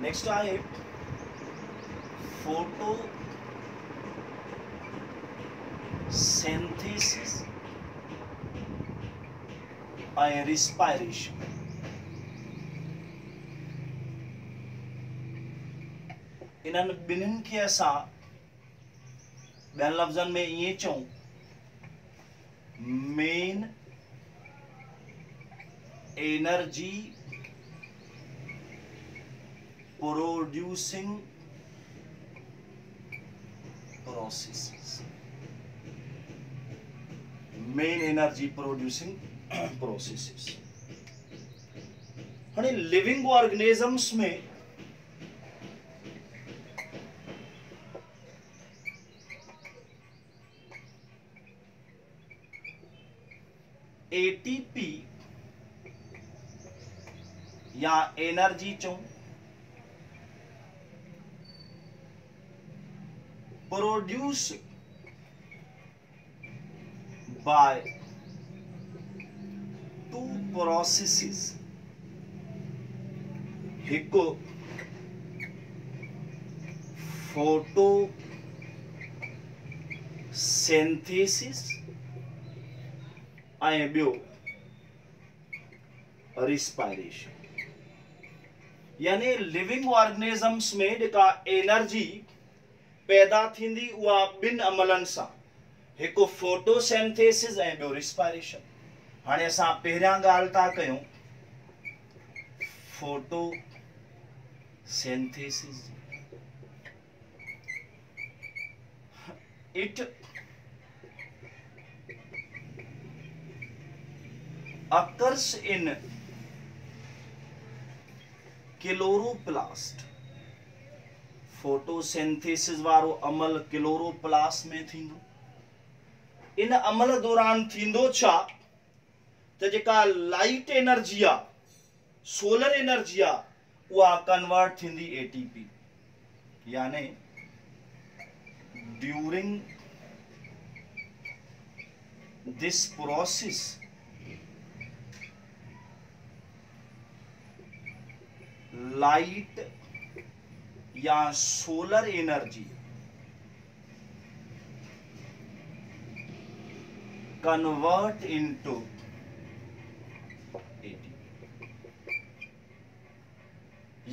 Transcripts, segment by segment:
Next आए photosynthesis and इन बिन्न के खे लफ्जन में ये चौं main energy producing processes main energy producing processes hani living organisms में एटीपी या एनर्जी चौं प्रोड्यूस बाय टू प्रोसेसेस एक फोटो सेंथेसिस बो रिस्पायरेशन यानी लिविंग ऑर्गेनिजम्स में एनर्जी पैदा थींदी उहा ॿिनि अमलनि सां फोटोसेंथेसिस ऐं रिस्पायरेशन हाँ अस पहिरियां ॻाल्हि क्यों कयूं photosynthesis it occurs in chloroplast photosynthesis वारो अमल क्लोरोप्लास में थींदो इन अमल दौरान थींदो छा त जेका लाइट एनर्जी आ सोलर एनर्जी आ उहा कन्वर्ट थींदी एटीपी टी याने ड्यूरिंग दिस प्रोसेस लाइट या सोलर एनर्जी कन्वर्ट इनटू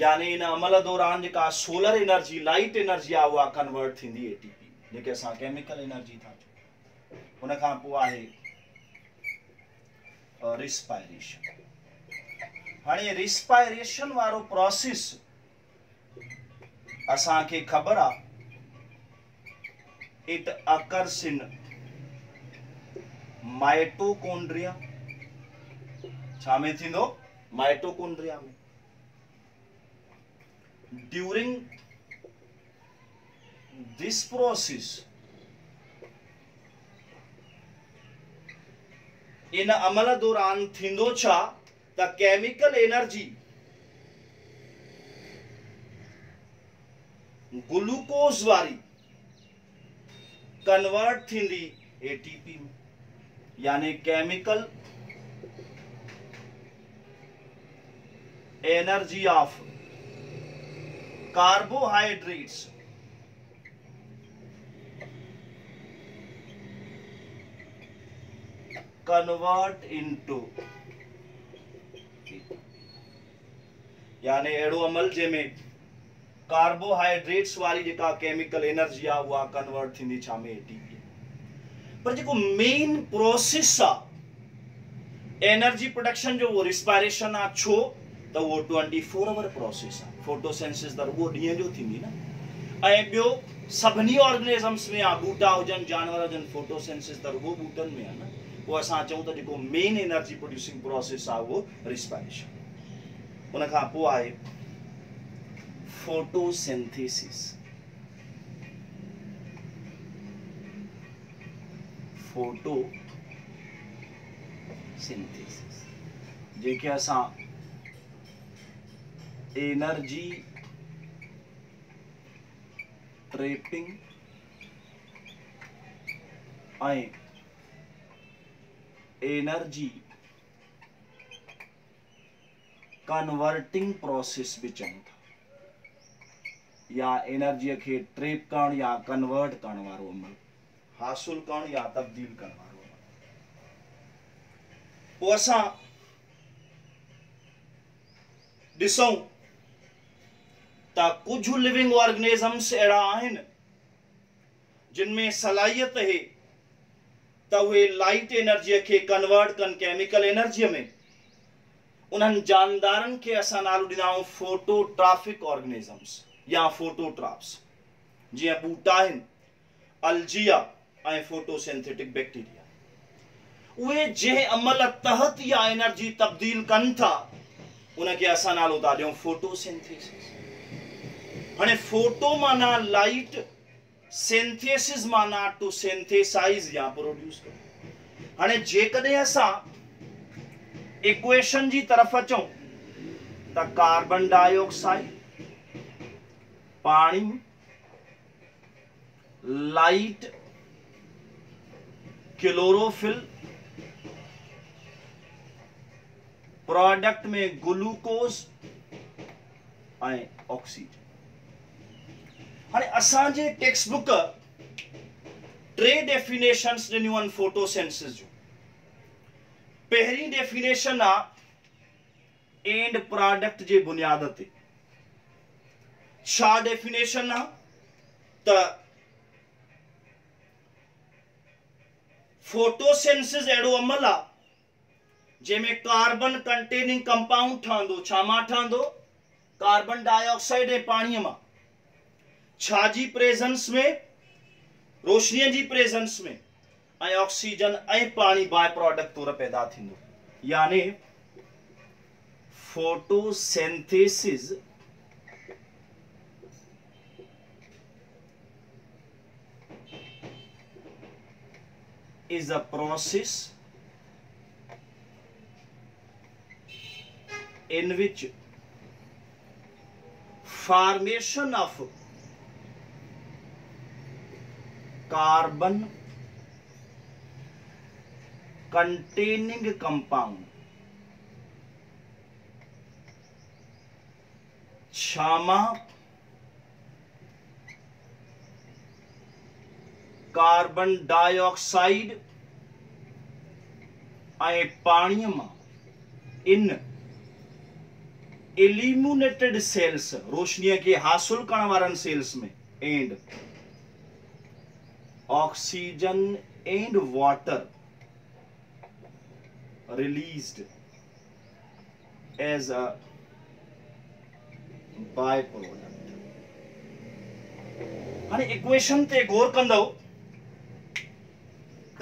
यानी इन अमल दौरान जेका सोलर एनर्जी लाइट एनर्जी आ उहा कंवर्ट थींदी एटीपी जी अस केमिकल एनर्जी था चऊं हुन खां पोइ आहे प्रोसेस असांखे ख़बर आहे इत अकर्स माइटोकोंड्रिया छा में थींदो माइटोकोंड्रिया में ड्यूरिंग दिस प्रोसेस इन अमल दौरान थींदो छा त केमिकल एनर्जी ग्लूकोज वारी कन्वर्ट थी एटीपी में यानी chemical energy of carbohydrates convert into यानी अड़ो अमल जैमें कार्बोहाइड्रेट्स वाली जेका केमिकल एनर्जी आहे उहा कंवर्ट थींदी छा में प्रोसेस आहे एनर्जी प्रोडक्शन जो रिस्पायरेशन छो त उहो ट्वेंटी प्रोसेस आहे फोटोसेंसिस ॾींहं जो थींदी न ऐं ॿियो सभिनी ऑर्गेनिज़म्स में आहे ॿूटा हुजनि जानवर हुजनि फोटोसेंसिस त उहो असां चऊं त जेको मेन एनर्जी प्रोड्यूसिंग प्रोसेस आहे उहो रिस्पायरेशन खां पोइ आहे फोटोसिंथेसिस फोटो सिंथेसिस जेके अस energy trapping energy converting process भी चाहिए या पोइ असां ॾिसूं त कुछ लिविंग ऑर्गेनिज़म्स अहिड़ा आहिनि जिन है सलाहियत लाइट एनर्जी के कन्वर्ट कन केमिकल एनर्जी में उन्हनि जानदारनि के असां नालो फोटोट्राफिक ऑर्गेनिजम्स या फोटोट्राप्स जीअं बूटा आहिनि अल्जी ऐं फोटोसिंथेटिक बैक्टीरिया उहे जंहिं अमल तहत या एनर्जी तब्दील कनि था उनखे असां नालो था ॾियूं हाणे जेकॾहिं असां इक्वेशन जी तरफ़ अचूं त कार्बन डाइऑक्साइड पाणी लाइट क्लोरोफिल प्रोडक्ट में ग्लुकोस ऐं ऑक्सीजन हाणे असांजे टेक्स्ट बुक टे डेफिनेशन्स ॾिनियूं आहिनि फोटोसेंसिस जो पहिरीं डेफिनेशन आ एंड प्रोडक्ट जे बुनियाद ते छा डेफिनेशन आहे त फोटोसेंसिस अहिड़ो अमल आहे जंहिंमें कार्बन कंटेनिंग कंपाउंड ठहंदो छा मां ठहंदो कार्बन डाइऑक्साइड ऐं पाणीअ मां छा जी प्रेज़ेंस में रोशनीअ जी प्रेज़ेंस में ऐं ऑक्सीजन ऐं पाणी बाए प्रोडक्ट तौरु पैदा थींदो यानी photosynthesis is a process in which formation of carbon containing compound Shama carbon dioxide पानी में इन एलिमुनेटेड सेल्स रोशनिया के हासिल करने वारनि सेल्स में and oxygen and water released as a by product हाँ इक्वेशन ते गौर कंदव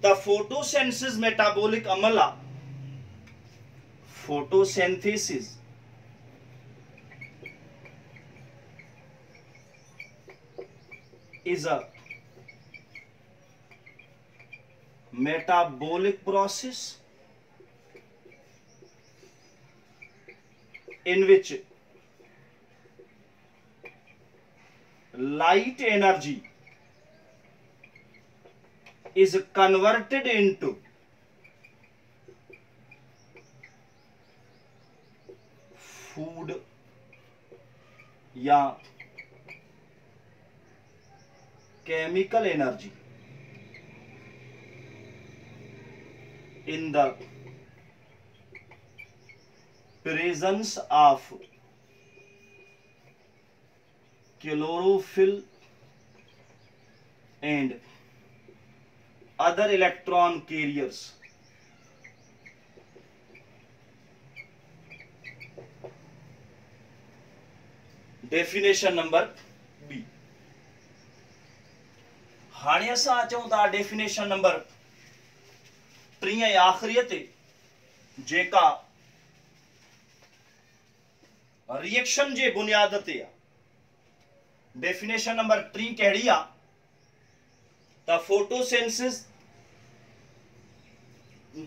The photosynthesis metabolic amala photosynthesis is a metabolic process in which light energy is converted into food या chemical energy in the presence of chlorophyll and other electron carriers. Definition number B हाणे असां अचूं definition number टीह ऐं reaction जे बुनियाद definition number टी कहिड़ी आ the photosynthesis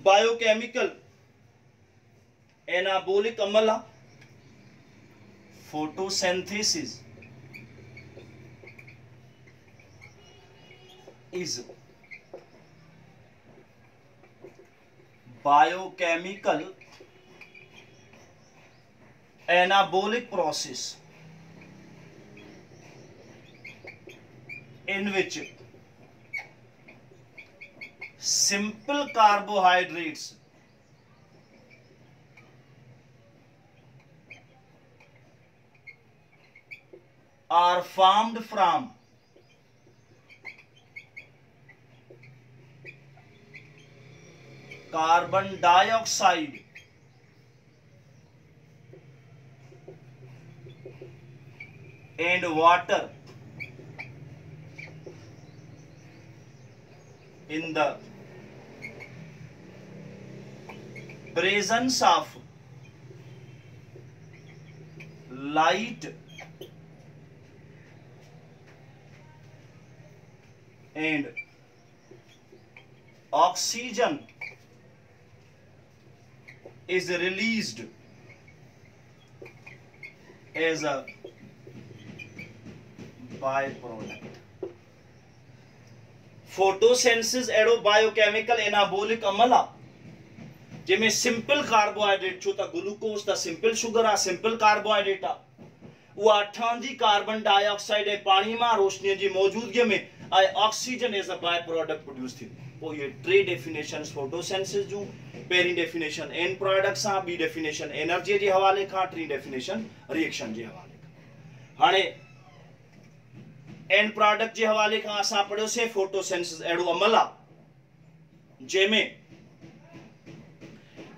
biochemical एनाबोलिक अमला photosynthesis is biochemical anabolic process in which simple carbohydrates are formed from carbon dioxide and water in the presence of light and oxygen is released as a byproduct. Photosynthesis aerobiochemical anabolic amala जंहिंमें simple carbohydrate छो त glucose त simple sugar आहे simple carbohydrate आहे उहा अठहंधी carbon dioxide ऐं पाणीअ मां रोशनीअ जी मौजूदगीअ में आहे oxygen as a by product produce थी पोइ इहे टे डेफिनेशन फोटोसेंसिस जूं पहिरीं डेफिनेशन एन प्रोडक्ट सां ॿी डेफिनेशन एनर्जीअ जे हवाले खां टीं डेफिनेशन रिएक्शन जे हवाले खां हाणे एन प्रोडक्ट जे हवाले खां असां पढ़ियोसीं फोटोसेंसिस अहिड़ो अमल आहे जंहिंमें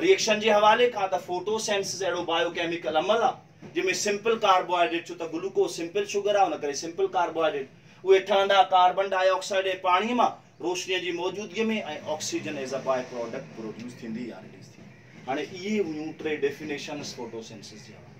रिएक्शन के हवाले का तो फ़ोटोसेंसिस अहिड़ो बायो केमिकल अमल आ जंहिंमें सिंपल कार्बोहाइड्रेट छो तो ग्लूकोज सिंपल शुगर आहे उन करे कार्बोहाइड्रेट उ ठहंदा कार्बन डाइऑक्साइड ए पानी में रोशनी की मौजूदगी में oxygen as a by product produce थींदी आहे हाणे इहे टे डेफिनेशन फ़ोटोसेंसिस जी आहे